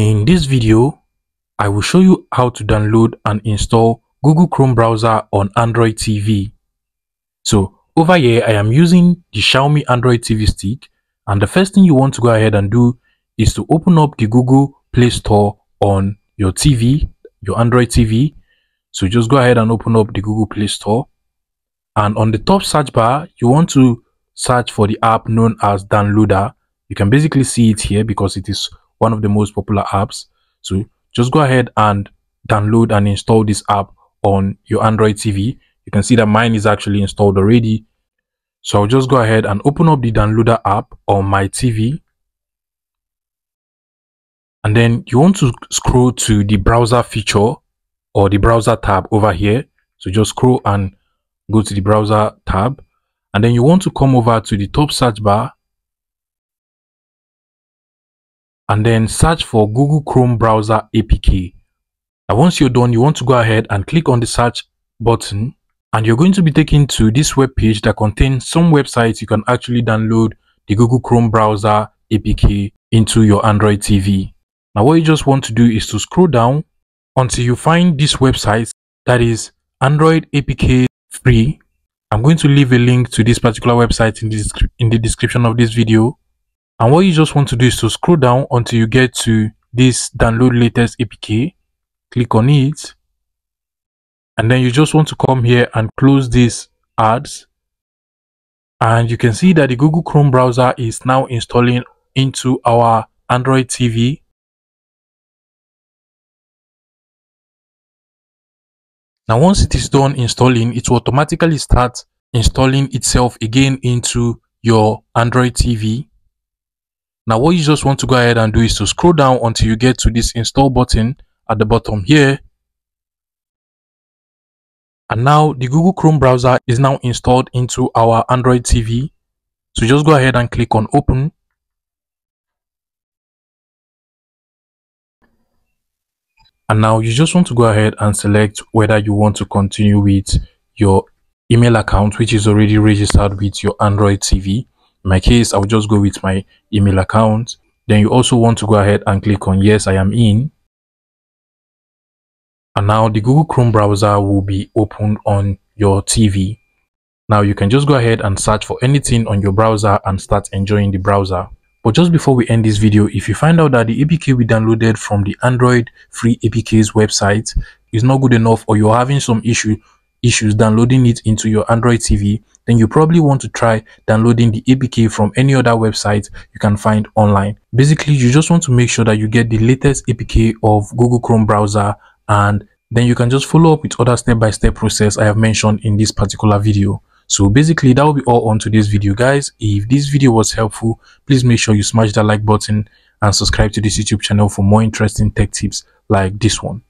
In this video, I will show you how to download and install Google Chrome browser on Android TV. So over here, I am using the Xiaomi Android TV stick and the first thing you want to go ahead and do is to open up the Google Play Store on your TV, your Android TV. So just go ahead and open up the Google Play Store and on the top search bar, you want to search for the app known as Downloader. You can basically see it here because it is one of the most popular apps. So just go ahead and download and install this app on your Android TV. You can see that mine is actually installed already. So I'll just go ahead and open up the downloader app on my TV. And then you want to scroll to the browser feature or the browser tab over here. So just scroll and go to the browser tab. And then you want to come over to the top search bar and then search for Google Chrome browser APK. Now once you're done, you want to go ahead and click on the search button and you're going to be taken to this web page that contains some websites you can actually download the Google Chrome browser APK into your Android TV. Now what you just want to do is to scroll down until you find this website that is Android APK free. I'm going to leave a link to this particular website in the, in the description of this video and what you just want to do is to scroll down until you get to this download latest APK. Click on it. And then you just want to come here and close these ads. And you can see that the Google Chrome browser is now installing into our Android TV. Now once it is done installing, it will automatically start installing itself again into your Android TV. Now what you just want to go ahead and do is to scroll down until you get to this install button at the bottom here. And now the Google Chrome browser is now installed into our Android TV. So just go ahead and click on open. And now you just want to go ahead and select whether you want to continue with your email account which is already registered with your Android TV in my case, I'll just go with my email account. Then you also want to go ahead and click on yes, I am in. And now the Google Chrome browser will be opened on your TV. Now you can just go ahead and search for anything on your browser and start enjoying the browser. But just before we end this video, if you find out that the APK we downloaded from the Android free APKs website is not good enough or you're having some issue issues downloading it into your Android TV, then you probably want to try downloading the APK from any other website you can find online. Basically, you just want to make sure that you get the latest APK of Google Chrome browser and then you can just follow up with other step-by-step -step process I have mentioned in this particular video. So basically that will be all on today's video guys. If this video was helpful, please make sure you smash that like button and subscribe to this YouTube channel for more interesting tech tips like this one.